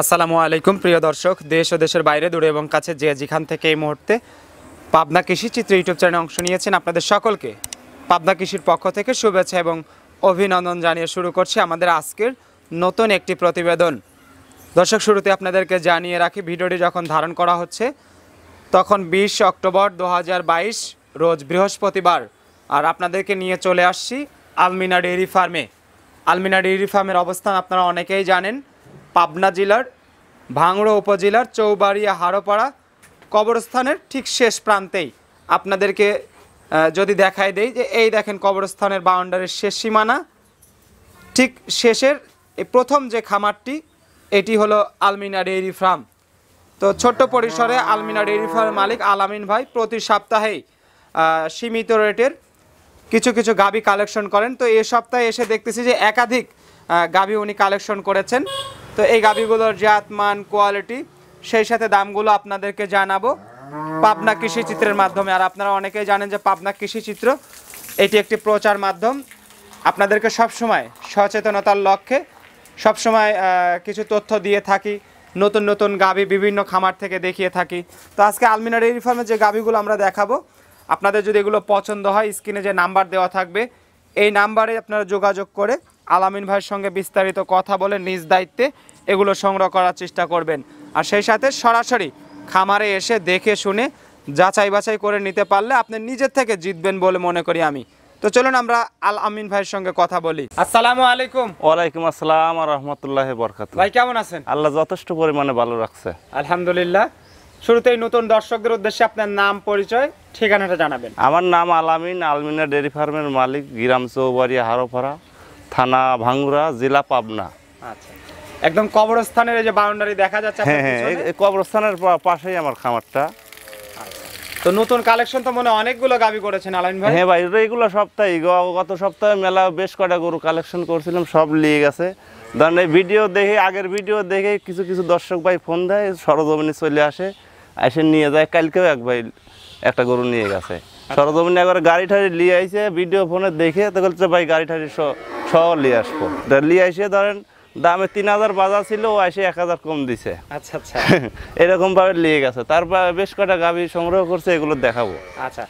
আসসালামু আলাইকুম, প্রিয় দর্শক। দেশ ও দেশের বাইরে, দূরে এবং কাছে যে যেখান থেকে এই মুহূর্তে পাবনা কৃষি চিত্র ইউটিউব চ্যানেলে অংশ নিয়েছেন, আপনাদের সকলকে পাবনা কৃষির পক্ষ থেকে শুভেচ্ছা এবং অভিনন্দন জানিয়ে শুরু করছি আমাদের আজকের নতুন একটি প্রতিবেদন। দর্শক, শুরুতে আপনাদেরকে জানিয়ে রাখি, ভিডিওটি যখন ধারণ করা হচ্ছে, তখন বিশ অক্টোবর দু হাজার বাইশ, রোজ বৃহস্পতিবার। আর আপনাদেরকে নিয়ে চলে আসছি আলমিনা ডেইরি ফার্মে। আলমিনা ডেইরি ফার্মের অবস্থান আপনারা অনেকেই জানেন। পাবনা জেলার ভাঙড়া উপজেলার চৌবাড়িয়া হাড়োপাড়া কবরস্থানের ঠিক শেষ প্রান্তেই। আপনাদেরকে যদি দেখাই দেই যে এই দেখেন কবরস্থানের বাউন্ডারির শেষ সীমানা। ঠিক শেষের এই প্রথম যে খামারটি, এটি হলো আলমিনা ডেইরি ফার্ম। তো ছোট্ট পরিসরে আলমিনা ডেইরি ফার্মের মালিক আলামিন ভাই প্রতি সপ্তাহেই সীমিত রেটের কিছু কিছু গাবি কালেকশন করেন। তো এ সপ্তাহে এসে দেখতেছি যে একাধিক গাবি উনি কালেকশন করেছেন। তো এই গাবিগুলোর জাত, মান কোয়ালিটি সেই সাথে দামগুলো আপনাদেরকে জানাব। পাবনা কৃষি চিত্রের মাধ্যমে। আর আপনারা অনেকেই জানেন যে পাবনা কৃষি চিত্র, এটি একটি প্রচার মাধ্যম। আপনাদেরকে সবসময় সচেতনতার লক্ষ্যে, সবসময় কিছু তথ্য দিয়ে থাকি, নতুন নতুন গাবি বিভিন্ন খামার থেকে দেখিয়ে থাকি। তো আজকে আলমিনা ডেইরি ফার্মের যে গাবিগুলো আমরা দেখাবো, আপনাদের যদি এগুলো পছন্দ হয়, স্ক্রিনে যে নাম্বার দেওয়া থাকবে, এই নাম্বারে আপনারা যোগাযোগ করে আলামিন ভাইয়ের সঙ্গে বিস্তারিত কথা বলে নিজ দায়িত্বে এগুলো সংগ্রহ করার চেষ্টা করবেন। আর সেই সাথে সরাসরি খামারে এসে দেখে শুনে যাচাই বাছাই করে নিতে পারলে আপনি নিজের থেকে জিতবেন বলে মনে করি আমি। তো চলুন আমরা আল আমিন ভাইয়ের সঙ্গে কথা বলি। আসসালামু আলাইকুম। ওয়ালাইকুম আসসালাম আর রহমতুল্লাহ বরকাত ভাই কেমন আছেন? আল্লাহ যথেষ্ট পরিমাণে ভালো রাখছে। আলহামদুলিল্লাহ। শুরুতেই নতুন দর্শকদের উদ্দেশ্যে আপনার নাম পরিচয় ঠিকানাটা জানাবেন। আমার নাম আলামিন আলমিনা ডেয়ারি ফার্মের মালিক গিরাম চৌবাড়িয়া হারোপাড়া। থানা ভাঙ্গুরা জেলা পাবনা। আচ্ছা। একদম কবরস্থানের এই যে বাউন্ডারি দেখা যাচ্ছে হ্যাঁ হ্যাঁ কবরস্থানের পাশেই আমার খামারটা। তো নতুন কালেকশন তো মনে অনেকগুলো গাবি করেছেন আলামিন ভাই? হ্যাঁ ভাই এগুলো সপ্তাহে গত সপ্তাহে মেলা বেশ কটা গরু কালেকশন করছিলাম সব নিয়ে গেছে। ধরেন এই ভিডিও দেখে আগের ভিডিও দেখে কিছু কিছু দর্শক ভাই ফোন দেয় সরজমিনে চলে আসে এসে নিয়ে যায়। কালকেও এক ভাই একটা গরু নিয়ে গেছে। সরজমিনে একবার গাড়ি ঠাড়ি নিয়ে আইসে ভিডিও ফোনে দেখে, তো বলছে, ভাই, গাড়ি ঠাড়ি সহ নিয়ে আসব। নিয়ে আইসে ধরেন দামে তিন হাজার বাজার ছিল ও এসে এক হাজার কম দিছে। আচ্ছা আচ্ছা। এরকম ভাবে নিয়ে গেছে। তারপর বেশ কটা গাভি সংগ্রহ করছে এগুলো দেখাবো। আচ্ছা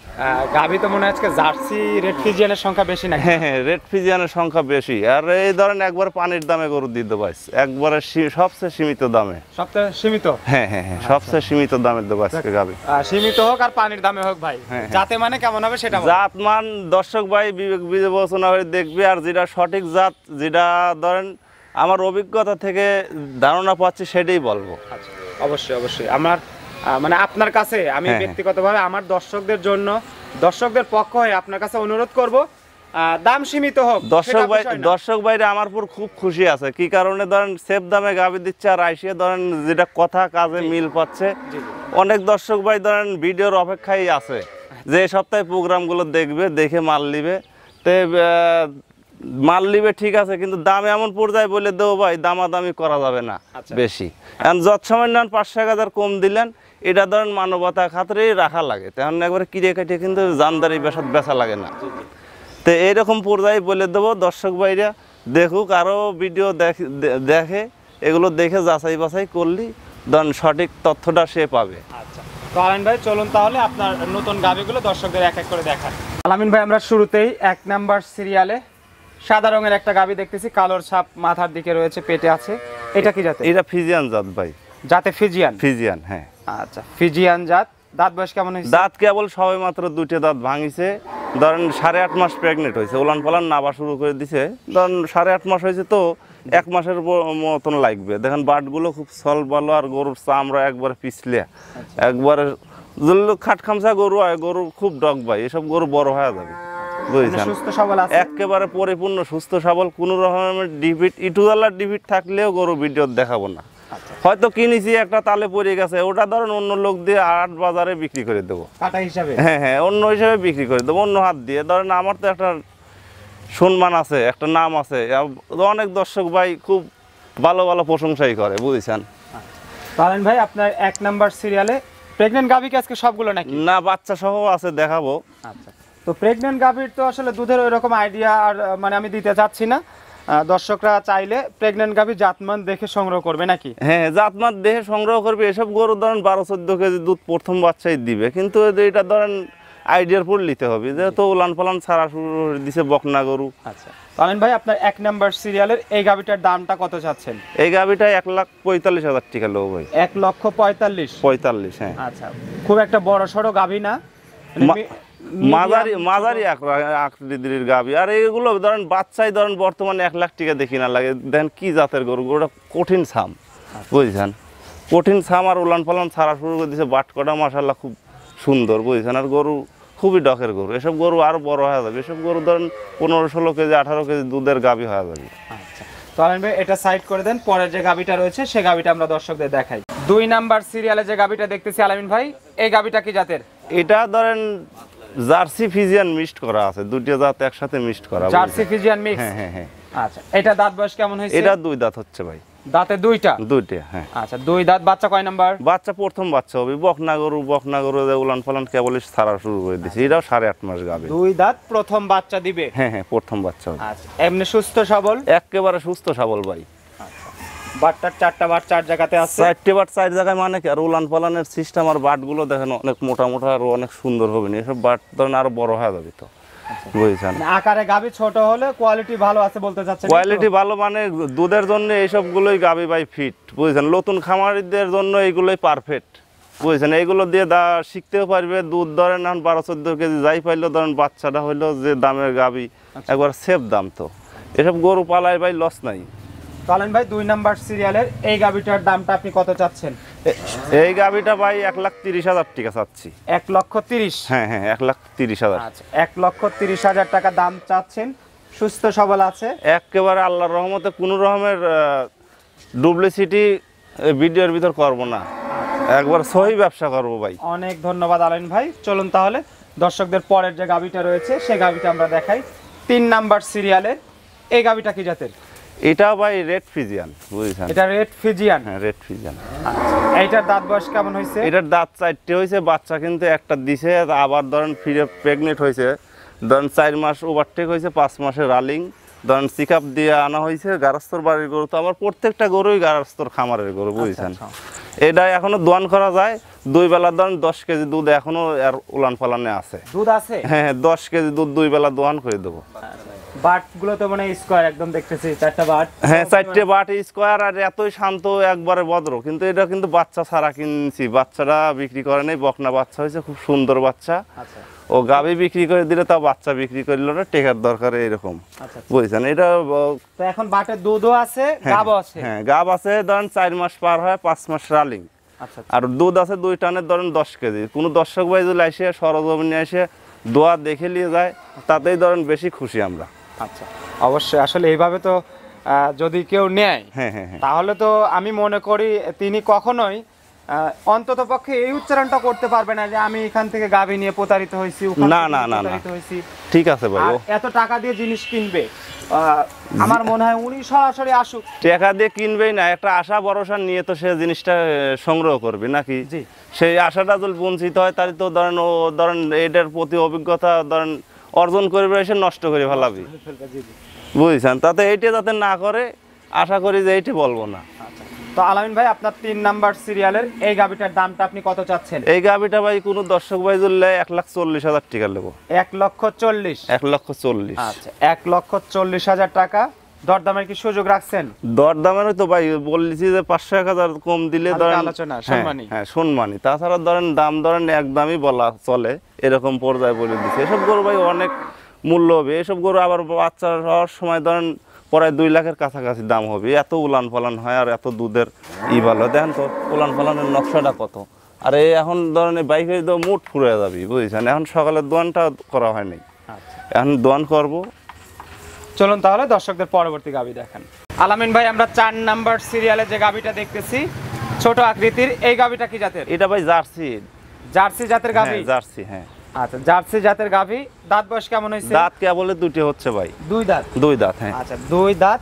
গাভি তো মনে হয় আজকে জার্সি রেড ফিজিয়ানের সংখ্যা বেশি নাকি? হ্যাঁ হ্যাঁ রেড ফিজিয়ানের সংখ্যা বেশি। আর এই ধরেন একবার পানির দামে গরু দিতে পারছ। একবারে সবচেয়ে সীমিত দামে। সপ্তাহে সীমিত? হ্যাঁ হ্যাঁ হ্যাঁ সবচেয়ে সীমিত দামে দেবো আজকে আহ, সীমিত হোক আর পানির দামে হোক ভাই। হ্যাঁ, হ্যাঁ। মানে কেমন হবে সেটা জাত মান দর্শক ভাই বিবেক বিবেচনা করে দেখবে আর যেটা সঠিক জাত যেটা ধরেন আমার অভিজ্ঞতা থেকে ধারণা পাচ্ছি সেটাই বলব। আচ্ছা, অবশ্যই অবশ্যই। আমার মানে আপনার কাছে আমি হ্যাঁ, ব্যক্তিগতভাবে আমার দর্শকদের জন্য দর্শকদের পক্ষ হয়ে আপনার কাছে অনুরোধ করব দাম সীমিত হোক দর্শক। দর্শক ভাইরা আমার উপর খুব খুশি আছে। কি কারণে? ধরেন সেফ দামে গাবি দিচ্ছে আর আইসিয়ে ধরেন যেটা কথা কাজে মিল পাচ্ছে। অনেক দর্শক ভাই ধরেন ভিডিওর অপেক্ষায় আছে। যে এই সপ্তাহে প্রোগ্রামগুলো দেখবে দেখে মাল নিবে। তে মাল নিবে ঠিক আছে কিন্তু দাম এমন পর্যায়ে বলে দেবো ভাই দামাদামি করা যাবে না আচ্ছা। বেশি। এখন যত সময় নেন পাঁচশো এক হাজার কম দিলেন এটা ধরেন মানবতা খাতরেই রাখা লাগে। তখন একবারে কিরে কেটে কিন্তু জানদারি বেসা বেচা লাগে না। তো এইরকম পর্যায়ে বলে দেবো দর্শক ভাইরা দেখুক আরও ভিডিও দেখে দেখে এগুলো দেখে যাচাই বাছাই করলি ধরেন সঠিক তথ্যটা সে পাবে। আচ্ছা। তো আলামিন ভাই চলুন তাহলে আপনার নতুন গাবিগুলো দর্শকদের এক এক করে দেখান। আলামিন ভাই আমরা শুরুতেই এক নাম্বার সিরিয়ালে সাদা রঙের একটা গাবি দেখতেছি কালোর ছাপ মাথার দিকে রয়েছে পেটে আছে। এটা কি জাতে এটা ফিজিয়ান জাত ভাই। জাতে ফিজিয়ান? ফিজিয়ান হ্যাঁ। আচ্ছা ফিজিয়ান জাত। দাঁত বয়স কেমন হয়েছে? দাঁত কেবল সবে মাত্র দুইটা দাঁত ভাঙিছে। ধরেন সাড়ে আট মাস প্রেগনেন্ট হয়েছে ওলান পালান নাবা শুরু করে দিছে। ধরেন সাড়ে আট মাস হয়েছে তো এক মাসের মতন লাগবে। দেখেন বাটগুলো খুব সল ভালো আর গরুর চামড়া একবারে পিছলে একবারে যদি খাট খামসা গরু হয় গরু খুব ডগ ভাই এসব গরু বড় হয়ে যাবে। বুঝছেন আছে। একেবারে পরিপূর্ণ সুস্থ সবল কোনো রকমের ডিভিট ইটুদালার ডিভিট থাকলেও গরু ভিডিও দেখাবো না। আচ্ছা। হয়তো কিনেছি একটা তালে পড়ে গেছে ওটা ধরেন অন্য লোক দিয়ে আট বাজারে বিক্রি করে দেবো। হিসাবে? হ্যাঁ হ্যাঁ অন্য হিসাবে বিক্রি করে দেবো অন্য হাত দিয়ে। ধরেন আমার তো একটা সম্মান আছে একটা নাম আছে। অনেক দর্শক ভাই খুব ভালো ভালো প্রশংসাই করে বুঝেছেন? পালন ভাই আপনার এক নাম্বার সিরিয়ালে প্রেগনেন্ট গাভি কি আজকে সবগুলো নাকি? না বাচ্চা সহ আছে দেখাবো। আচ্ছা। তো প্রেগনেন্ট গাভির তো আসলে দুধের ওই রকম আইডিয়া আর মানে আমি দিতে চাচ্ছি না। দর্শকরা চাইলে প্রেগনেন্ট গাভী জাতমান দেখে সংগ্রহ করবে নাকি? হ্যাঁ জাতমাত দেহে সংগ্রহ করবে। এসব গরু ধরেন বারো চোদ্দ কেজি দুধ প্রথম বাচ্চাই দিবে। কিন্তু এটা ধরেন আইডিয়ার পর নিতে হবে। যেহেতু উলান পালান ছাড়া শুরু দিছে বকনা গরু। আচ্ছা। তামিন ভাই আপনার এক নাম্বার সিরিয়ালের এই গাভীটার দামটা কত চাচ্ছেন? এই গাভিটা এক লাখ পঁয়তাল্লিশ হাজার টাকা লোক ভাই। এক লক্ষ পঁয়তাল্লিশ? পঁয়তাল্লিশ হ্যাঁ। আচ্ছা। খুব একটা বড় সড়ো গাভী না। মানে মাঝারি মাঝারি আকৃ- আকৃতির গাভি আর এইগুলো ধরেন বাচ্চাই ধরেন বর্তমানে এক লাখ টাকা দেখি না লাগে। দেখেন কি জাতের গরু? গরুটা কঠিন ছাম বুঝছেন? কঠিন ছাম আর উলান পালান ছাড়া শুরু করে দিয়েছে বাটকটা মাসাল্লাহ খুব সুন্দর বুঝছেন? আর গরু খুবই ডকের গরু। এসব গরু আরও বড় হয়ে যাবে। এসব গরু ধরেন পনেরো ষোলো কেজি আঠারো কেজি দুধের গাভি হয়ে যাবে। আচ্ছা। তামিন ভাই এটা সাইড করে দেন। পরের যে গাভীটা রয়েছে সেই গাভীটা আমরা দর্শকদের দেখাই। দুই নাম্বার সিরিয়ালে যে গাভীটা দেখতেছি আলামিন ভাই এই গাভীটা কি জাতের? এটা ধরেন জার্সি ফিজিয়ান মিক্সড করা আছে দুটো জাত একসাথে মিক্সড করা? Jersey Friesian mix? হ্যাঁ হ্যাঁ হ্যাঁ। আচ্ছা এটা দাঁত বয়স কেমন হয়েছে? এটা দুই দাঁত হচ্ছে ভাই। দাঁতে দুইটা? দুইটা হ্যাঁ। আচ্ছা দুই দাঁত বাচ্চা কয় নাম্বার? বাচ্চা প্রথম বাচ্চা হবে বকনা গরু বকনা গরু যে উলান পালান কেবলই ছাড়া শুরু করে দিছে এটাও সাড়ে আট মাস গাবে। দুই দাঁত প্রথম বাচ্চা দিবে? হ্যাঁ হ্যাঁ প্রথম বাচ্চা হবে। আচ্ছা এমনি সুস্থ সবল? একেবারে সুস্থ সবল ভাই। বাটটার চারটা বাট চার জায়গাতে আছে। চারটে বাট চার জায়গায় মানে কি? আর উলান পালানের সিস্টেম আর বাটগুলো দেখেন অনেক মোটা মোটা আর অনেক সুন্দর হবে না। এসব বাট ধরেন আরও বড় হয়ে যাবে তো। বুঝছেন? মানে আকারে গাভী ছোট হলে কোয়ালিটি ভালো আছে বলতে চাচ্ছেন কোয়ালিটি ভালো মানে দুধের জন্য এইসবগুলোই গাবি বাই ফিট বুঝছেন? নতুন খামারিদের জন্য এইগুলোই পারফেক্ট বুঝছেন? এইগুলো দিয়ে দা শিখতেও পারবে। দুধ ধরেন এখন বারো চোদ্দ কেজি যাই পাইলো ধরেন বাচ্চাটা হইল যে দামের গাবি একবার সেফ দাম তো। এসব গরু পালায় ভাই লস নাই। চলেন ভাই দুই নাম্বার সিরিয়ালের এই গাভীটার দামটা আপনি কত চাচ্ছেন? এই গাবিটা ভাই এক লাখ তিরিশ হাজার টাকা চাচ্ছি। এক লক্ষ তিরিশ? হ্যাঁ হ্যাঁ এক লাখ তিরিশ হাজার। আচ্ছা এক লক্ষ তিরিশ হাজার টাকা দাম চাচ্ছেন। সুস্থ সবল আছে? একেবারে আল্লাহর রহমতে কোনো রকমের ডুপ্লিসিটি ভিডিওর ভিতর করব না। একবার সহি ব্যবসা করব ভাই। অনেক ধন্যবাদ আলাইন ভাই। চলুন তাহলে দর্শকদের পরের যে গাভীটা রয়েছে সেই গাভীটা আমরা দেখাই। তিন নাম্বার সিরিয়ালের এই গাভীটা কি জাতের? এটা ভাই রেড ফিজিয়ান বুঝছেন? এটা রেড ফিজিয়ান হ্যাঁ রেড ফিজিয়ান এইটার দাঁত বয়স কেমন হয়েছে? এটার দাঁত চারটে হয়েছে বাচ্চা কিন্তু একটা দিছে আবার ধরেন ফিরে প্রেগনেন্ট হয়েছে। ধরেন চার মাস ওভারটেক হয়েছে পাঁচ মাসে রালিং ধরেন চেক আপ দিয়ে আনা হয়েছে গারস্থর বাড়ির গরু তো আমার প্রত্যেকটা গরুই গারস্থর খামারের গরু বুঝছেন? আচ্ছা। এটা এখনও দোয়ান করা যায়। দুই বেলা ধরেন দশ কেজি দুধ এখনও আর উলান পালানে আছে। দুধ আছে? হ্যাঁ হ্যাঁ দশ কেজি দুধ দুই বেলা দোয়ান করে দেবো। তো মানে স্কোয়ার একদম দেখতেছি চারটা বাট। হ্যাঁ চারটে বাট স্কোয়ার আর এতই শান্ত একবারে ভদ্র। কিন্তু এটা কিন্তু বাচ্চা ছাড়া কিনছি। বাচ্চাটা বিক্রি করে নেই বকনা বাচ্চা হয়েছে খুব সুন্দর বাচ্চা। আচ্ছা। ও গাবি বিক্রি করে দিলে তা বাচ্চা বিক্রি করল না টেকার দরকার এরকম আচ্ছা বুঝছেন? এটা এখন বাটের দুধও আছে হ্যাঁ গাব আছে? ধরেন চার মাস পার হয় পাঁচ মাস রালিং। আচ্ছা আর দুধ আছে দুই টানের ধরেন দশ কেজি। কোনো দর্শক ভাই যদি এসে সরজমিনে এসে দোয়া দেখে নিয়ে যায় তাতেই ধরেন বেশি খুশি আমরা। আচ্ছা অবশ্যই। আসলে এইভাবে তো যদি কেউ নেয় হ্যাঁ হ্যাঁ হ্যাঁ। তাহলে তো আমি মনে করি তিনি কখনোই অন্তত পক্ষে এই উচ্চারণটা করতে পারবে না যে আমি এখান থেকে গাভী নিয়ে প্রতারিত হয়েছি না, না, না, না। ঠিক আছে ভাই এত টাকা দিয়ে জিনিস কিনবে আমার মনে হয় উনি সরাসরি আসুক। টাকা দিয়ে কিনবেই না একটা আশা ভরসা নিয়ে তো সে জিনিসটা সংগ্রহ করবে নাকি? জি। সেই আশাটা যদি বঞ্চিত হয় তাহলে তো ধরেন ও ধরেন এটার প্রতি অভিজ্ঞতা ধরেন অর্জন করে এসে নষ্ট করে ফেলাবি। বুঝছেন? তাতে এইটা যাতে না করে আশা করি যে এইটি বলব না। আচ্ছা। তো আলামিন ভাই আপনার তিন নাম্বার সিরিয়ালের এই গাভীটার দামটা আপনি কত চাচ্ছেন? এই গাবিটা ভাই কোনো দর্শক ভাই জুড়লে এক লাখ চল্লিশ হাজার টাকা নেব। এক লক্ষ চল্লিশ। এক লক্ষ চল্লিশ। আচ্ছা এক লক্ষ চল্লিশ হাজার টাকা। দরদামের কি সুযোগ রাখছেন? দর দামের তো ভাই বলছি যে পাঁচশো এক হাজার কম দিলে ধরেন আলোচনা, হ্যাঁ, সম্মানী। হ্যাঁ সম্মানী। তাছাড়া ধরেন দাম ধরেন একদমই বলা চলে এরকম পর্যায়ে বলে দিচ্ছে এসব গরু ভাই অনেক মূল্য হবে। এসব গরু আবার বাচ্চা হওয়ার সময় ধরেন প্রায় দুই লাখের কাছাকাছি দাম হবে। এত উলান পালান হয় আর এত দুধের ই ভালো। দেখেন তো উলান পালানের নকশাটা কত। আর এই এখন ধরেন বাইকে তো মুঠ ফুরে যাবি বুঝছেন? এখন সকালের দোয়ানটা করা হয়নি। আচ্ছা। এখন দোয়ান করব চলুন তাহলে দর্শকদের পরবর্তী গাবি দেখান। আলামিন ভাই আমরা চার নাম্বার সিরিয়ালে যে গাবিটা দেখতেছি ছোট আকৃতির এই গাবিটা কি জাতের? এটা ভাই জার্সি। জার্সি জাতের গাবি? হ্যাঁ জার্সি হ্যাঁ। আচ্ছা জার্সি জাতের গাবি। দাঁত বয়স কেমন হয়েছে? দাঁত কেবলে দুটি হচ্ছে ভাই। দুই দাঁত? দুই দাঁত হ্যাঁ। আচ্ছা দুই দাঁত।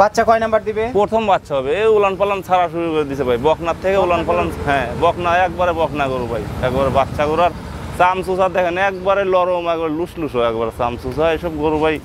বাচ্চা কয় নাম্বার দিবে? প্রথম বাচ্চা হবে। এই উলান পালান ছাড়া শুরু করে দিছে ভাই। বকনার থেকে উলান পালান হ্যাঁ বকনা একবারে বকনা গরু ভাই। একবারে বাচ্চা গরু আর চাম চুষা দেখেন একবারে লরম একবার লুস লুসো একবারে চাম চুষা এসব গরু ভাই।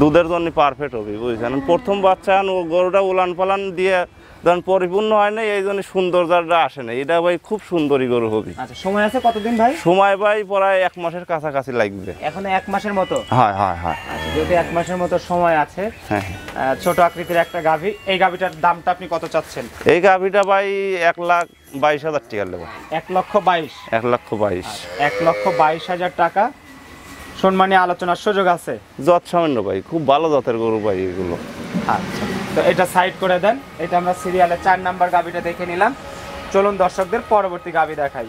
দুধের জন্য পারফেক্ট হবে বুঝছেন? প্রথম বাচ্চা ও গরুটা উলান পালান দিয়ে ধরেন পরিপূর্ণ হয় না এই জন্য সৌন্দর্যটা আসে না এটা ভাই খুব সুন্দরী গরু হবে। আচ্ছা সময় আছে কতদিন ভাই? সময় ভাই প্রায় এক মাসের কাছাকাছি লাগবে। এখন এক মাসের মতো? হয় হয় হয়। আচ্ছা যদি এক মাসের মতো সময় আছে হ্যাঁ হ্যাঁ। ছোট আকৃতির একটা গাভী এই গাভীটার দামটা আপনি কত চাচ্ছেন? এই গাভীটা ভাই এক লাখ বাইশ হাজার টাকা নেব। এক লক্ষ বাইশ। এক লক্ষ বাইশ। এক লক্ষ বাইশ হাজার টাকা। সম্মানী আলোচনার সুযোগ আছে? যত সামান্য ভাই খুব ভালো জাতের গরু ভাই এগুলো। আচ্ছা। তো এটা সাইড করে দেন। এটা আমরা সিরিয়ালে চার নাম্বার গাবিটা দেখে নিলাম। চলুন দর্শকদের পরবর্তী গাবি দেখাই।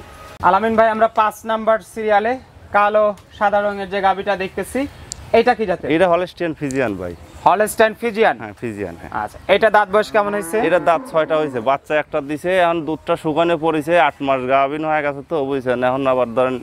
আলামিন ভাই আমরা পাঁচ নাম্বার সিরিয়ালে কালো সাদা রঙের যে গাবিটা দেখতেছি এটা কি জাতের? এটা হলস্টিয়ান ফিজিয়ান ভাই। হলস্টাইন ফিজিয়ান হ্যাঁ ফিজিয়ান হ্যাঁ। আচ্ছা এটা দাঁত বয়স কেমন হয়েছে? এটা দাঁত ছয়টা হয়েছে বাচ্চা একটা দিছে এখন দুধটা শুকানে পড়েছে আট মাস গাভিন হয়ে গেছে তো বুঝছেন? এখন আবার ধরেন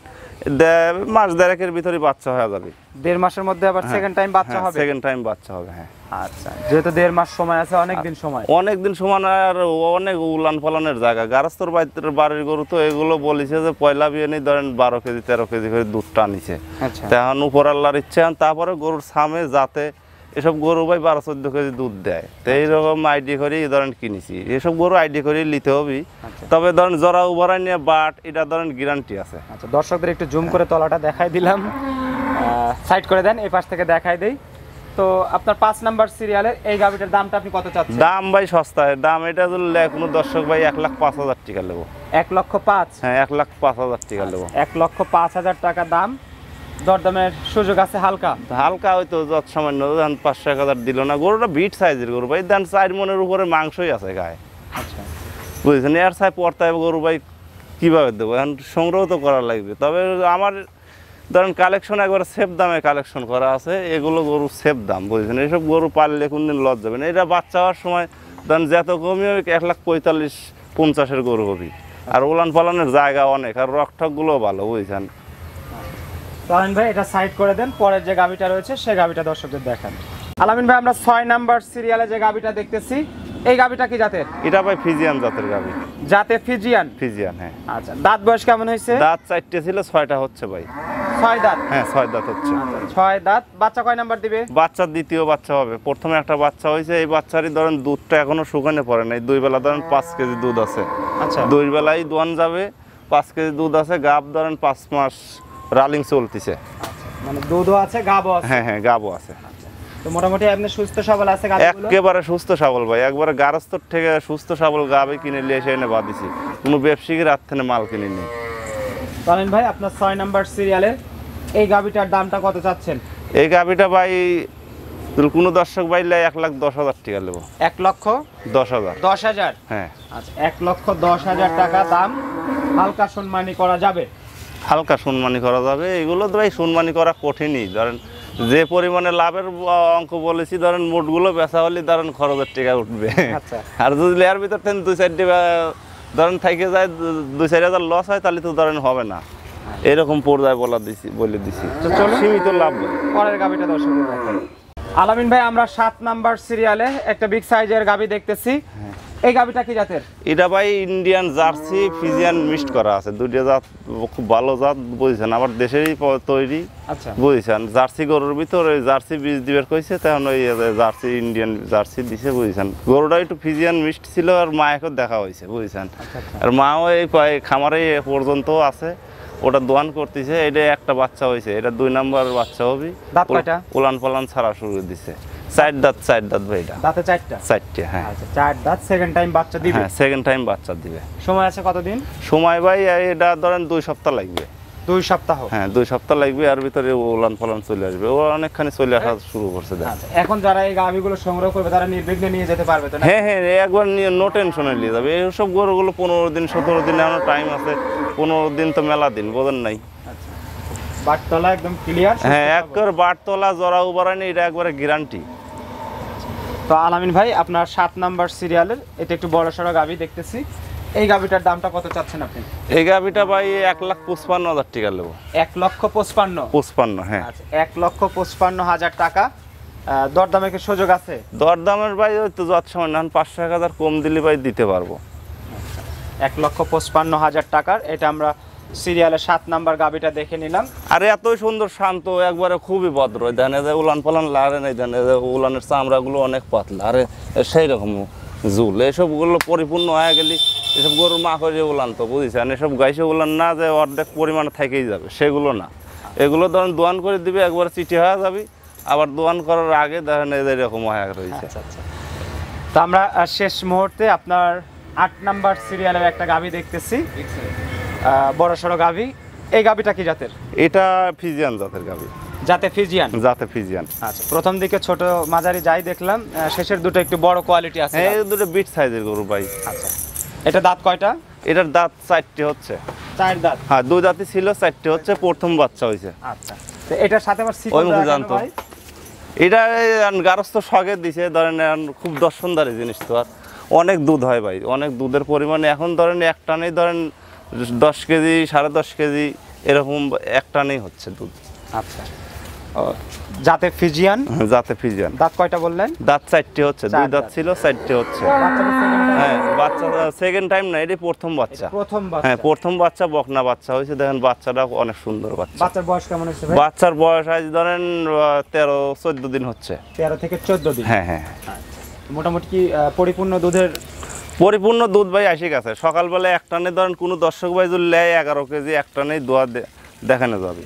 মাস দেড়েকের ভিতরে বাচ্চা হয়ে যাবে। দেড় মাসের মধ্যে আবার সেকেন্ড টাইম বাচ্চা হবে? সেকেন্ড টাইম বাচ্চা হবে হ্যাঁ। আচ্ছা যেহেতু দেড় মাস সময় আছে অনেক দিন সময়। অনেক দিন সময় আর অনেক উলান পালানের জায়গা। গারস্তর বাড়ির বাড়ির গরু তো এগুলো বলিছে যে পয়লা বিয়ে ধরেন বারো কেজি তেরো কেজি করে দুধটা আনিছে। আচ্ছা। তখন উপর আল্লাহর ইচ্ছে তারপরে গরুর সামে যাতে এসব গরু ভাই বারো চোদ্দ কেজি দুধ দেয়। তো এইরকম আইডি করে এই ধরেন কিনেছি। এসব গরু আইডি করে নিতে হবে। আচ্ছা। তবে ধরেন জরা উভারাই নিয়ে বাট এটা ধরেন গ্যারান্টি আছে। আচ্ছা দর্শকদের একটু জুম করে তলাটা দেখাই দিলাম। সাইড করে দেন এই পাশ থেকে দেখাই দেই। তো আপনার পাঁচ নাম্বার সিরিয়ালের এই গাবিটার দামটা আপনি কত চাচ্ছেন? দাম ভাই সস্তায় দাম এটা ধরলে কোনো দর্শক ভাই এক লাখ পাঁচ হাজার টাকা নেব। এক লক্ষ পাঁচ? হ্যাঁ এক লাখ পাঁচ হাজার টাকা নেব। এক লক্ষ পাঁচ হাজার টাকা দাম। দরদামের সুযোগ আছে হালকা? হালকা হয়তো যত সামান্য ধান পাঁচশো এক হাজার দিল না। গরুটা বিট সাইজের গরু ভাই। ধান চার মনের উপরে মাংসই আছে গায়ে। আচ্ছা। বুঝছেন? এর সাই পড়তায় গরু ভাই কীভাবে দেবো? এখন সংগ্রহ তো করা লাগবে। তবে আমার ধরেন কালেকশন একবার সেফ দামে কালেকশন করা আছে। এগুলো গরু সেফ দাম বুঝেছেন? এইসব গরু পাললে কোনদিন লস যাবে না। এটা বাচ্চা হওয়ার সময় ধরেন যত কমই হবে এক লাখ পঁয়তাল্লিশ পঞ্চাশের গরু হবে। আর উলান পালানের জায়গা অনেক আর রক রকঠকগুলো ভালো বুঝছেন? আলামিন ভাই এটা সাইড করে দেন। পরের যে গাবিটা রয়েছে সেই গাবিটা দর্শকদের দেখান। আলামিন ভাই আমরা ছয় নাম্বার সিরিয়ালে যে গাবিটা দেখতেছি এই গাবিটা কি জাতের? এটা ভাই ফিজিয়ান জাতের গাবি। জাতে ফিজিয়ান? ফিজিয়ান হ্যাঁ। আচ্ছা দাঁত বয়স কেমন হয়েছে? দাঁত চারটে ছিল ছয়টা হচ্ছে ভাই। ছয় দাঁত? হ্যাঁ ছয় দাঁত হচ্ছে। ছয় দাঁত। বাচ্চা কয় নাম্বার দিবে? বাচ্চার দ্বিতীয় বাচ্চা হবে। প্রথমে একটা বাচ্চা হয়েছে এই বাচ্চারই ধরেন দুধটা এখনও শুকানে পড়ে নাই। দুই বেলা ধরেন পাঁচ কেজি দুধ আছে। আচ্ছা। দুই বেলায় দোয়ান যাবে পাঁচ কেজি দুধ আছে গাব ধরেন পাঁচ মাস রালিং চলতেছে মানে দুধও আছে গাবও আছে? হ্যাঁ হ্যাঁ গাবও আছে। তো মোটামুটি আপনি সুস্থ সবল আছে গাবিগুলো? একেবারে সুস্থ সবল ভাই একবারে গারস্থর থেকে সুস্থ সবল গাবে কিনে নিয়ে এসে এনে বাঁধিছি। কোনো ব্যবসায়ীর হাত থেকে মাল কিনে নিই। তামিন ভাই আপনার ছয় নাম্বার সিরিয়ালের এই গাবিটার দামটা কত চাচ্ছেন? এই গাবিটা ভাই কোনো দর্শক বাইলে এক লাখ দশ হাজার টাকা নেব। এক লক্ষ? দশ হাজার। দশ হাজার? হ্যাঁ। আচ্ছা এক লক্ষ দশ হাজার টাকা দাম। হালকা সম্মানী করা যাবে। হালকা সম্মানী করা যাবে। এগুলো তো ভাই সম্মানী করা কঠিনই। ধরেন যে পরিমাণে লাভের অঙ্ক বলেছি ধরেন মোটগুলো বেচা হলে ধরেন খরচের টাকা উঠবে। আচ্ছা। আর যদি লেয়ার ভিতর থেকে দুই চারটে ধরেন থেকে যায় দুই চার হাজার লস হয় তাহলে তো ধরেন হবে না। এরকম পর্যায়ে বলা দিছি বলে দিছি। সীমিত লাভ। পরের গাবিটা দর্শক আলামিন ভাই আমরা সাত নাম্বার সিরিয়ালে একটা বিগ সাইজের গাবি দেখতেছি। এই গাবিটা কি জাতের? এটা ভাই ইন্ডিয়ান জার্সি ফিজিয়ান মিক্সড করা আছে। দুইটা জাত খুব ভালো জাত বুঝছেন? আবার দেশেরই তৈরি। আচ্ছা। বুঝছেন? জার্সি গরুর ভিতর জার্সি বীজ দিবের কইছে তখন ওই জার্সি ইন্ডিয়ান জার্সি দিছে বুঝছেন? গরুটা একটু ফিজিয়ান মিক্সড ছিল আর মায়েকে দেখা হয়েছে বুঝছেন? আচ্ছা আচ্ছা। আর মাও এই খামারে এ পর্যন্ত আছে। ওটা দোয়ান করতেছে এটা একটা বাচ্চা হয়েছে। এটা দুই নাম্বার বাচ্চা হবে? উলান পালান ছাড়া শুরু দিছে। চার দাঁত চার দাঁত ভাই এটা। দাঁতে চারটা? চারটে হ্যাঁ। আচ্ছা চার দাঁত সেকেন্ড টাইম বাচ্চা দিবে? হ্যাঁ সেকেন্ড টাইম বাচ্চা দিবে। সময় আছে কতদিন? সময় ভাই এটা ধরেন দুই সপ্তাহ লাগবে। দুই সপ্তাহ। হ্যাঁ দুই সপ্তাহ লাগবে আর ভিতরে উলান পালান চলে আসবে। ও অনেকখানি চলে আসা শুরু করছে আচ্ছা এখন যারা এই গাভিগুলো সংগ্রহ করবে তারা নির্বিঘ্নে নিয়ে যেতে পারবে তো হ্যাঁ হ্যাঁ একবার নিয়ে নো টেনশনে নিয়ে যাবে। এইসব গরুগুলো পনেরো দিন সতেরো দিন এমন টাইম আছে। পনেরো দিন তো মেলা দিন বোঝেন নাই। আচ্ছা। বাটতলা একদম ক্লিয়ার হ্যাঁ একবার বাটতলা জরা উবারানি এটা একবারে গ্যারান্টি তো আলামিন ভাই আপনার সাত নাম্বার সিরিয়ালের এটা একটু বড় সড়ো গাভি দেখতেছি। এই গাভিটার দামটা কত চাচ্ছেন আপনি? এই গাভিটা ভাই এক লাখ পঁচপান্ন হাজার টাকা নেব। এক লক্ষ পঁচপান্ন? পঁচপান্ন হ্যাঁ। আচ্ছা এক লক্ষ পঁচপান্ন হাজার টাকা। দরদামে কি সুযোগ আছে? দরদামের ভাই ওই তো যত সময় নেন পাঁচশো এক হাজার কম দিলে ভাই দিতে পারব। এক লক্ষ পঁচপান্ন হাজার টাকার এটা আমরা সিরিয়ালের সাত নাম্বার গাবিটা দেখে নিলাম। আর এতই সুন্দর শান্ত একবারে খুবই ভদ্র। ধানে যে উলান পালান লারে নেই ধানে যে উলানের চামড়াগুলো অনেক পাতলা আরে সেই রকম জুল এসবগুলো পরিপূর্ণ হয়ে গেলি এসব গরুর মা করে উলান তো বুঝেছেন? এসব গাইছে উলান না যে অর্ধেক পরিমাণে থেকেই যাবে সেগুলো না। এগুলো ধরেন দোয়ান করে দিবে একবার চিঠি হয়ে যাবি আবার দোয়ান করার আগে যে এরকম হয়ে রয়েছে আচ্ছা আচ্ছা তো আমরা শেষ মুহূর্তে আপনার আট নাম্বার সিরিয়ালের একটা গাবি দেখতেছি। আহ, বড় সড়ো গাভি। এই গাভিটা কি জাতের? এটা ফিজিয়ান জাতের গাবি জাতে ফিজিয়ান? জাতে ফিজিয়ান। আচ্ছা প্রথম দিকে ছোট মাঝারি যাই দেখলাম শেষের দুটো একটু বড় কোয়ালিটি আছে হ্যাঁ এই দুটো বিট সাইজের গরু ভাই। আচ্ছা এটা দাঁত কয়টা? এটার দাঁত চারটে হচ্ছে। চার দাঁত। হ্যাঁ দুই দাঁতই ছিল চারটে হচ্ছে প্রথম বাচ্চা হয়েছে। আচ্ছা তো এটার সাথে আবার ওই মুখে জানতো। এটা গারস্থ শখে দিছে ধরেন খুব দর্শনদারি জিনিস তো আর। অনেক দুধ হয় ভাই অনেক দুধের পরিমাণে। এখন ধরেন এক টানেই ধরেন দশ কেজি সাড়ে দশ কেজি এরকম এক টানেই হচ্ছে দুধ। আচ্ছা। জাতে ফিজিয়ান? যাতে ফিজিয়ান। দাঁত কয়টা বললেন? দাঁত চারটে হচ্ছে দুই দাঁত দাঁত। ছিল চারটে হচ্ছে। বাচ্চাটা second time? হ্যাঁ বাচ্চা সেকেন্ড টাইম না এটাই প্রথম বাচ্চা। প্রথম হ্যাঁ প্রথম বাচ্চা বকনা বাচ্চা হয়েছে। দেখেন বাচ্চাটা অনেক সুন্দর বাচ্চা। বাচ্চার বয়স কেমন হচ্ছে বাচ্চার বয়স আজ ধরেন তেরো চোদ্দ দিন হচ্ছে। তেরো থেকে চোদ্দ দিন। হ্যাঁ হ্যাঁ মোটামুটি কি পরিপূর্ণ দুধের পরিপূর্ণ দুধ ভাই আসে গেছে সকালবেলা এক টানে ধরেন কোনো দর্শক ভাই যদি লেয় এগারো কেজি এক টানেই দোয়া দেখানো যাবে।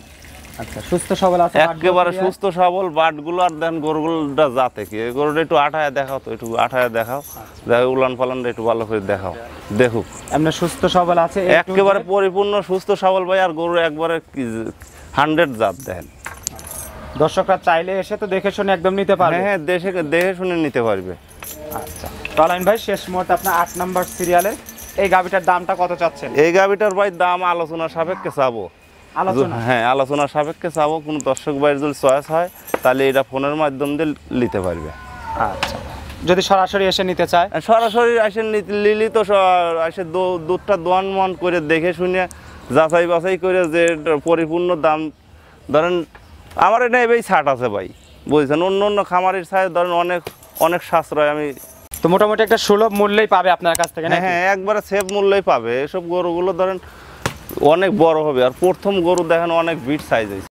আচ্ছা সুস্থ সবল আছে একেবারে সুস্থ সবল বাটগুলো আর দেন গরুগুলোটা যাতে কি? গরুটা একটু আঠায় দেখাও তো একটু আঠায় দেখাও। দেখো উলান পালানটা একটু ভালো করে দেখাও। দেখুক। এমনি সুস্থ সবল আছে একেবারে পরিপূর্ণ সুস্থ সবল ভাই আর গরু একবারে হান্ড্রেড জাত দেন। দর্শকরা চাইলে এসে তো দেখে শুনে একদম নিতে পারবে। হ্যাঁ হ্যাঁ দেখে দেখে শুনে নিতে পারবে। আচ্ছা। টলাইন ভাই শেষ মুহূর্তে আপনার আট নাম্বার সিরিয়ালের এই গাভিটার দামটা কত চাচ্ছেন? এই গাভিটার ভাই দাম আলোচনা সাপেক্ষে চাবো। আলোচনা? হ্যাঁ আলোচনা সাপেক্ষে চাবো। কোনো দর্শক ভাইয়ের যদি চয়েস হয় তাহলে এটা ফোনের মাধ্যম দিয়ে নিতে পারবে। আচ্ছা। যদি সরাসরি এসে নিতে চায়? আর সরাসরি আসে লিলি তো স- আসে দু- দুধটা দোয়ান মান করে দেখে শুনে যাচাই বাছাই করে যে পরিপূর্ণ দাম ধরেন আমার এটা এবার ছাট আছে ভাই বুঝছেন? অন্য অন্য খামারের সাথে ধরেন অনেক অনেক সাশ্রয় আমি তো মোটামুটি একটা সুলভ মূল্যেই পাবে আপনার কাছ থেকে হ্যাঁ হ্যাঁ একবারে সেফ মূল্যেই পাবে। এসব গরুগুলো ধরেন অনেক বড় হবে। আর প্রথম গরু দেখেন অনেক বিট সাইজ হয়েছে।